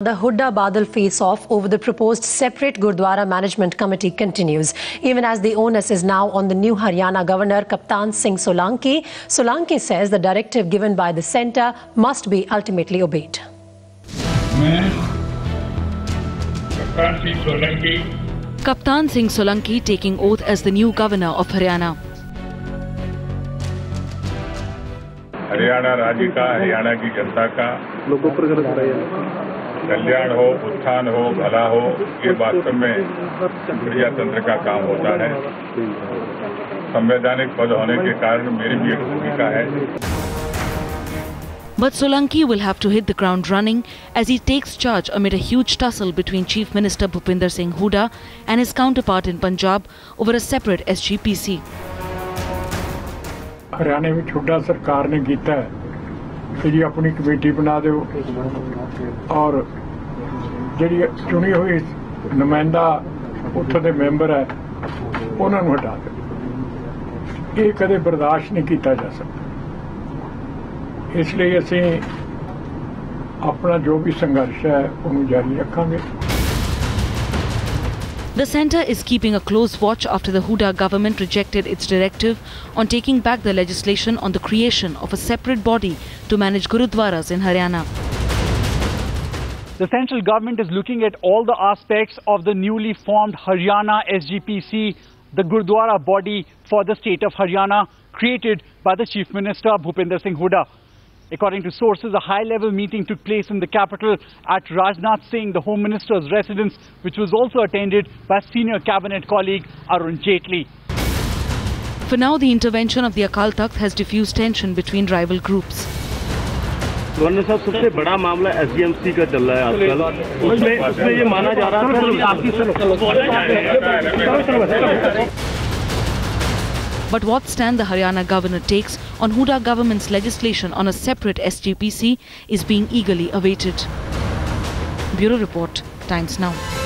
The Hooda-Badal face off over the proposed separate Gurdwara Management Committee continues, even as the onus is now on the new Haryana Governor Kaptan Singh Solanki. Solanki says the directive given by the centre must be ultimately obeyed. Kaptan Singh Solanki taking oath as the new governor of Haryana. Haryana राज्य Haryana ki Janta ka. कल्याण हो उत्थान हो भला हो ये वास्तव में प्रजातंत्र का काम होता है संवैधानिक पद होने के कारण मेरी भी एक भूमिका है But Solanki will have to hit the ground running as he takes charge amid a huge tussle between Chief Minister Bhupinder Singh Hooda and his counterpart in Punjab over a separate SGPC. Haryana mein Hooda sarkar ne जीता hai ਕਿ ਜੀ ਆਪਣੀ committee ਬਣਾ ਦਿਓ। ਔਰ ਜਿਹੜੀ ਚੁਣੀ ਹੋਈ ਨੁਮਾਇੰਦਾ ਉੱਥੋਂ ਦੇ ਮੈਂਬਰ ਹੈ, ਉਹਨਾਂ ਨੂੰ ਹਟਾ ਦਿਓ। ਇਹ ਕਦੇ ਬਰਦਾਸ਼ਤ ਨਹੀਂ ਕੀਤਾ ਜਾ ਸਕਦਾ। ਇਸ ਲਈ ਅਸੀਂ ਆਪਣਾ ਜੋ ਵੀ ਸੰਘਰਸ਼ ਹੈ, ਉਹਨੂੰ ਜਾਰੀ ਰੱਖਾਂਗੇ। The centre is keeping a close watch after the Hooda government rejected its directive on taking back the legislation on the creation of a separate body to manage Gurudwaras in Haryana. The central government is looking at all the aspects of the newly formed Haryana SGPC, the Gurdwara body for the state of Haryana, created by the Chief Minister Bhupinder Singh Hooda. According to sources, a high-level meeting took place in the capital at Rajnath Singh, the Home Minister's residence, which was also attended by senior cabinet colleague Arun Jaitley. For now, the intervention of the Akal Takht has diffused tension between rival groups. Governor साहब सबसे बड़ा मामला SDMC का चल रहा है आजकल उसमें उसमें ये माना जा रहा था but what stand the Haryana governor takes on Hooda government's legislation on a separate SGPC is being eagerly awaited. Bureau Report, Times Now.